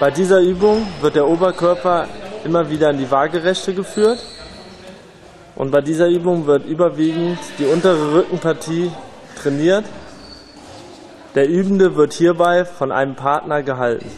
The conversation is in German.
Bei dieser Übung wird der Oberkörper immer wieder in die Waagerechte geführt und bei dieser Übung wird überwiegend die untere Rückenpartie trainiert. Der Übende wird hierbei von einem Partner gehalten.